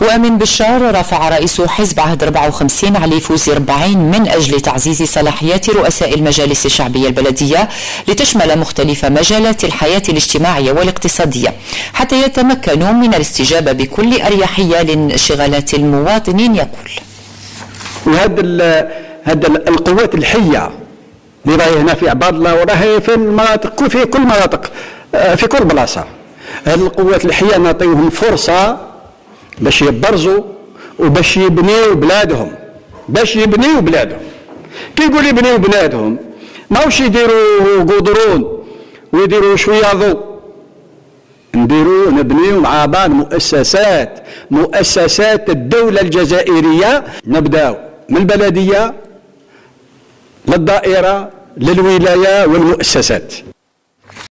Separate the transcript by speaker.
Speaker 1: ومن بشار رفع رئيس حزب عهد 54 علي فوزي ربعين من أجل تعزيز صلاحيات رؤساء المجالس الشعبية البلدية لتشمل مختلف مجالات الحياة الاجتماعية والاقتصادية حتى يتمكنوا من الاستجابة بكل أريحية لانشغالات المواطنين يقول.
Speaker 2: وهذا هذا القوات الحية اللي راهي هنا في عباد الله وراهي في المناطق في كل مناطق آه، في كل بلاصة. هذه القوات الحية نعطيهم فرصة باش يبرزوا وباش يبنيوا بلادهم باش يبنيوا بلادهم. كي يقول يبنيوا بلادهم ماوش يديروا قدرون ويديروا شوية ضوء. نديروا نبنيوا مع بعض مؤسسات مؤسسات الدولة الجزائرية نبداو. من البلدية للدائرة للولاية والمؤسسات.